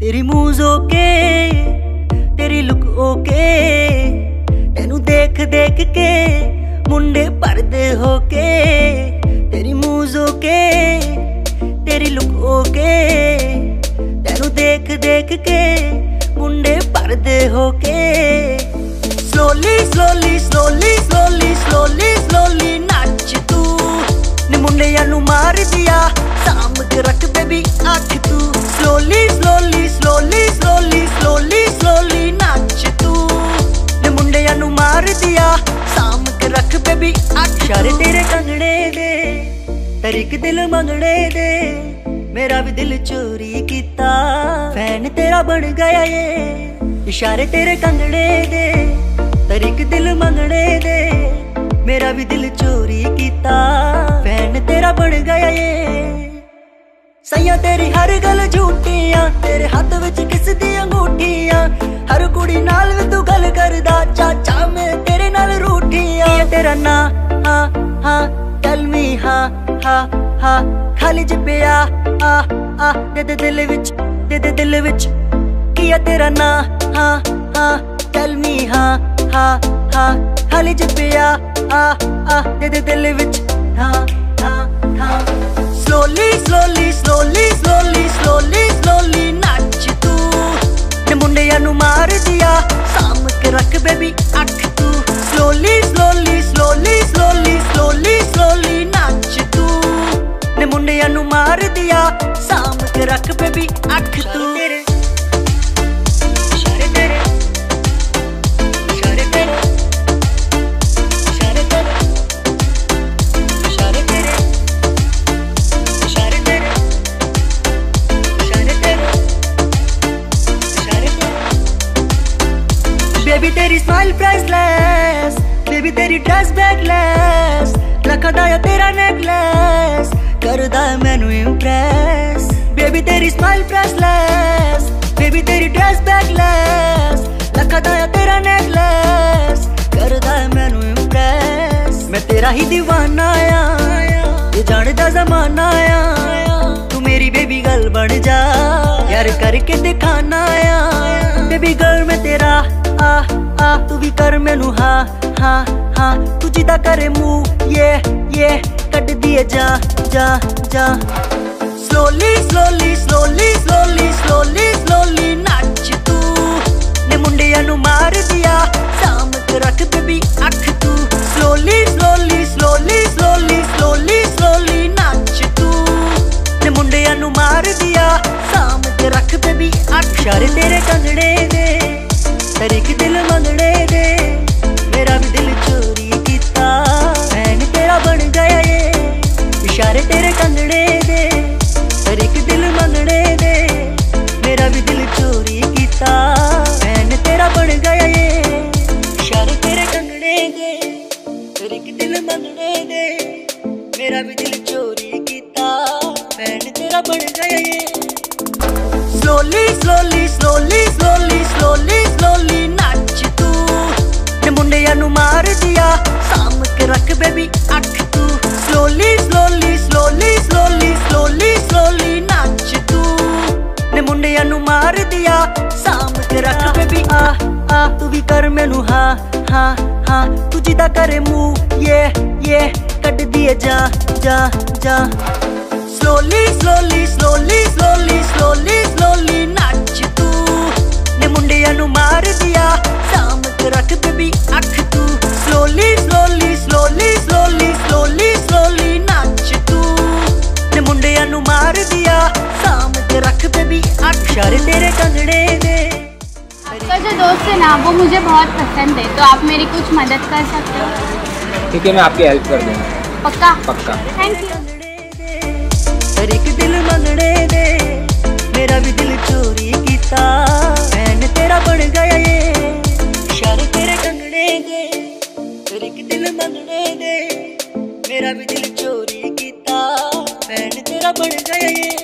ਤੇਰੀ ਮੂਜ਼ ਓਕੇ ਤੇਰੀ look okay ਤੈਨੂੰ ਦੇਖ ਦੇਖ ਕੇ ਮੁੰਡੇ ਪਰਦੇ ਹੋ ਕੇ ਤੇਰੀ ਮੂਜ਼ ਓਕੇ ਤੇਰੀ ਲੁੱਕ ਓਕੇ ਤੈਨੂੰ ਦੇਖ ਦੇਖ ਕੇ ਮੁੰਡੇ ਪਰਦੇ ਹੋ ਕੇ ਸਲੋਲੀ ਸਲੋਲੀ ਸਲੋਲੀ ਸਲੋਲੀ ਦਿਲ ਮੰਗਣੇ ਦੇ। ਮੇਰਾ ਵੀ ਦਿਲ ਚੋਰੀ ਕੀਤਾ। ਫੈਨ ਤੇਰਾ ਬਣ ਗਿਆ ਏ। ਇਸ਼ਾਰੇ ਤੇਰੇ ਕੰਗਣੇ ਦੇ। ਤਰੀਕ ਦਿਲ ਮੰਗਣੇ ਦੇ। ਮੇਰਾ ਵੀ ਦਿਲ ਚੋਰੀ ਕੀਤਾ। ਫੈਨ ਤੇਰਾ ਬਣ ਗਿਆ ਏ। ਸਈਆ ਤੇਰੀ ਹਰ ਗੱਲ ਝੂਠੀਆਂ। ਤੇਰੇ ਹੱਥ ਵਿੱਚ ਕਿਸ ਦੀ ਅੰਗੂਠੀਆਂ। ਹਰ ਕੁੜੀ ਨਾਲ ਵੀ ਤੂੰ ਗੱਲ ਕਰਦਾ। ਚਾਚਾ ਮੈਂ ਤੇਰੇ ਨਾਲ ਰੂਠੀਆਂ। ਤੇਰਾ ਨਾਂ, ਹਾਂ ਹਾਂ ਟੈਲ ਮੀ ਹਾਂ ਹਾਂ। ਹਾਂ ਖਾਲੀ ਜਿਪਿਆ ਆ ਆ ਦੇ ਦੇ ਦਿਲ ਵਿੱਚ ਦੇ ਦੇ ਦਿਲ ਵਿੱਚ ਕੀ ਆ ਤੇਰਾ ਨਾਂ? ਹਾਂ ਹਾਂ ਟੈਲ ਮੀ ਹਾਂ ਹਾਂ ਹਾਂ ਖਾਲੀ ਜਿਪਿਆ ਆ ਆ ਦੇ ਦੇ ਦਿਲ ਵਿੱਚ, ਹਾਂ ਹਾਂ ਹਾਂ। Slowly slowly slowly slowly slowly baby तेरी स्माइल प्राइसलेस बेबी तेरी ड्रेस बैकलेस रखदा या तेरा नेकलेस करदा मैनू इंप्रेस बेबी तेरी स्माइल प्राइसलेस बेबी तेरी ड्रेस बैकलेस रखदा या तेरा नेकलेस करदा मैनू इंप्रेस मैं तेरा ही दीवाना आया ये जानदा जमाना आया तू मेरी बेबी गर्ल बन जा प्यार करके दिखाना आया बेबी गर्ल मैं तेरा आ ਤੂੰ ਵੀ ਕਰ ਮੈਨੂੰ, ਹਾਂ ਹਾਂ ਹਾਂ। ਤੂੰ ਜਿੱਦਾਂ ਕਰੇ ਮੂੰਹ ਯੇ ਯੇ ਕੱਢ ਦੀਏ ਜਾ ਜਾ ਜਾ। Slowly slowly slowly slowly slowly slowly ਨੱਚ ਤੂੰ। ਨੇ ਮੁੰਡਿਆਂ ਨੂੰ ਮਾਰ ਦਿਆ, ਸਾਂਭ ਰੱਖ ਬੇਬੀ, ਅੱਖ ਤੂੰ। Slowly slowly slowly slowly slowly slowly ਨੱਚ ਤੂੰ। ਨੇ ਮੁੰਡਿਆਂ ਨੂੰ ਮਾਰ ਦਿਆ ਸਾਮਤ ਰੱਖ ਬੇਬੀ, ਅੱਖ। ਸ਼ਾਰੇ ਤੇਰੇ ਕੰਗੜੇ ਦੇ ਤਰੀਕ ਦਿਲ slowly, slowly, slowly, slowly, slowly नाच तू ने मुंडिया नु मार दिया साम के रख बेबी अख तू slowly, slowly, slowly, slowly, slowly, slowly नाच तू ने मुंडिया नु मार दिया साम के रख बेबी आ आ तू भी कर मेनू हा हा हा तू जिदा करे मुँह ये ये कट दिए जा जा जा slowly, slowly, slowly, slowly जो दोस्त है ना वो मुझे बहुत पसंद है तो आप मेरी कुछ मदद कर सकते हो? ठीक है मैं आपकी हेल्प कर दूँगा। पक्का? पक्का। थैंक यू एक दिल मंगने दे मेरा भी दिल चोरी किया मैंने तेरा बन गया ये तेरे कंगने दे। एक दिल मंगने दे मेरा भी दिल चोरी किया मैंने तेरा बन गया ये।